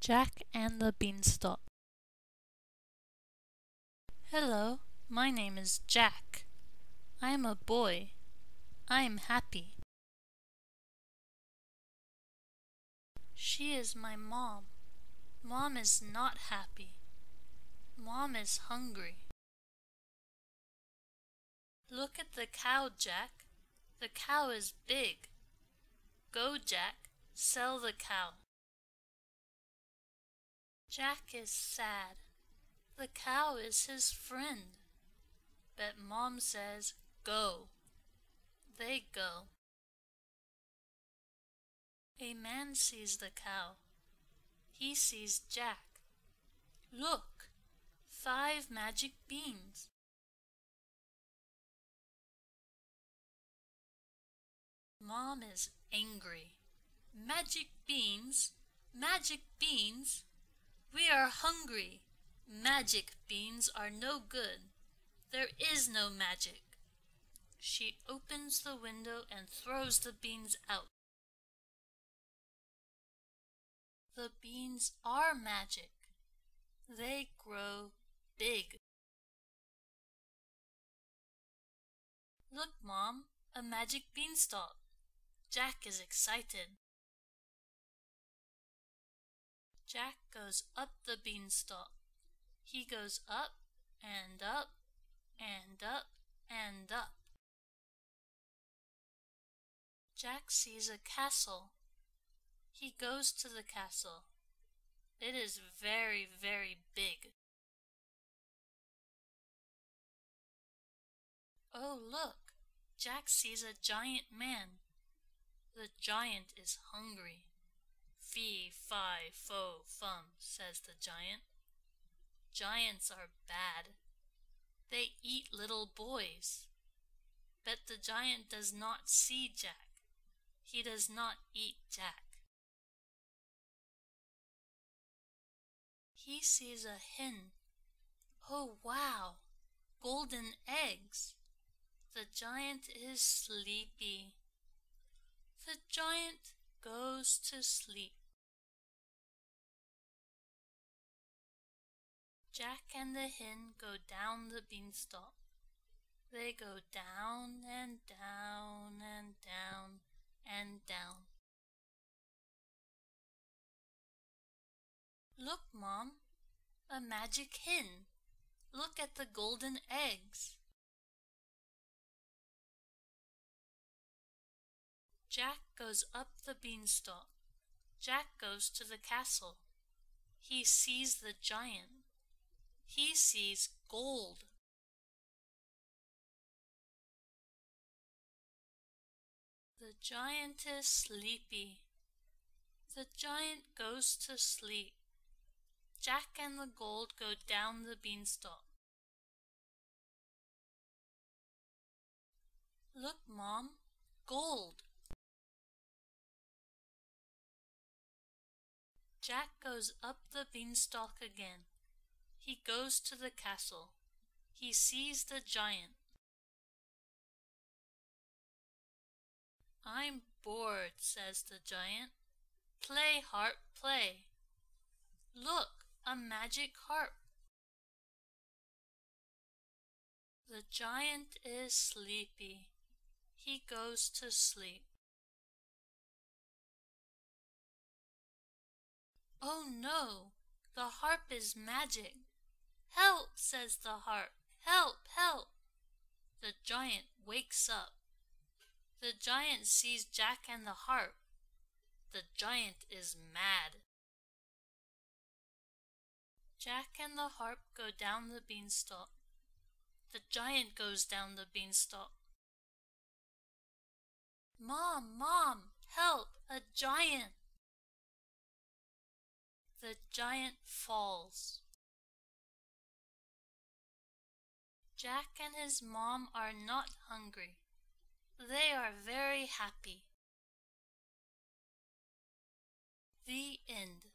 Jack and the Beanstalk. Hello, my name is Jack. I am a boy. I am happy. She is my mom. Mom is not happy. Mom is hungry. Look at the cow, Jack. The cow is big. Go, Jack, sell the cow. Jack is sad. The cow is his friend. But Mom says, Go. They go. A man sees the cow. He sees Jack. Look, five magic beans. Mom is angry. Magic beans? Magic beans? We are hungry. Magic beans are no good. There is no magic. She opens the window and throws the beans out. The beans are magic. They grow big. Look, Mom, a magic beanstalk. Jack is excited. Jack goes up the beanstalk. He goes up and up and up and up. Jack sees a castle. He goes to the castle. It is very, very big. Oh, look! Jack sees a giant man. The giant is hungry. Fee, fi, fo, fum, says the giant. Giants are bad. They eat little boys. But the giant does not see Jack. He does not eat Jack. He sees a hen. Oh, wow! Golden eggs! The giant is sleepy. The giant goes to sleep. Jack and the hen go down the beanstalk. They go down and down and down and down. Look, Mom, a magic hen. Look at the golden eggs. Jack goes up the beanstalk. Jack goes to the castle. He sees the giant. He sees gold. The giant is sleepy. The giant goes to sleep. Jack and the gold go down the beanstalk. Look, Mom, gold. Jack goes up the beanstalk again. He goes to the castle. He sees the giant. I'm bored, says the giant. Play, harp, play. Look, a magic harp. The giant is sleepy. He goes to sleep. Oh no, the harp is magic. Help, says the harp. Help, help. The giant wakes up. The giant sees Jack and the harp. The giant is mad. Jack and the harp go down the beanstalk. The giant goes down the beanstalk. Mom, Mom, help, a giant! The giant falls. Jack and his mom are not hungry. They are very happy. The end.